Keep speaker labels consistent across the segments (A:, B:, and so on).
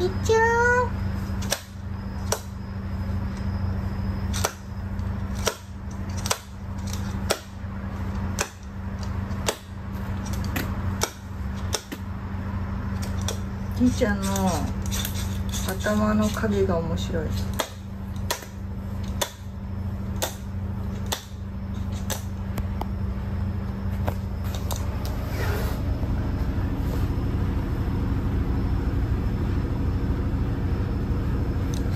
A: いっちゃう
B: じいちゃんの頭の影が面白い。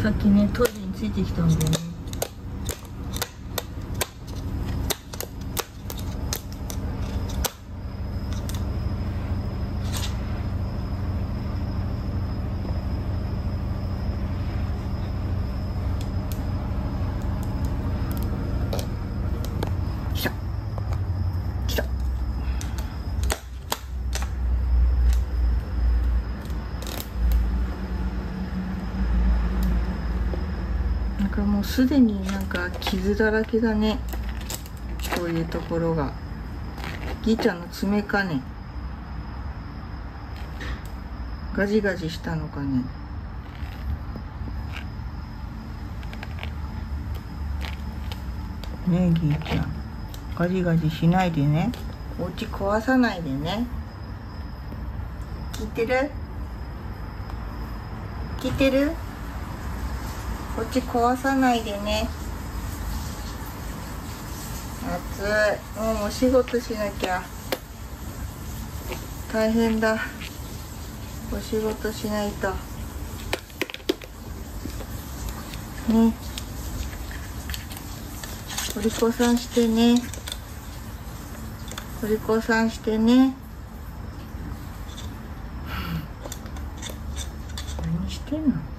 B: さっきねトイレについてきたんだよね。かもうすでになんか傷だらけだね。こういうところが。ぎーちゃんの爪かね。ガジガジしたのかね。ねえぎーちゃん。ガジガジしないでね。お家壊さないでね。聞いてる？聞いてる？こっち壊さないでね。暑い。もうお仕事しなきゃ。大変だ。お仕事しないと。ね。お利口さんしてね。お利口さんしてね。何してんの？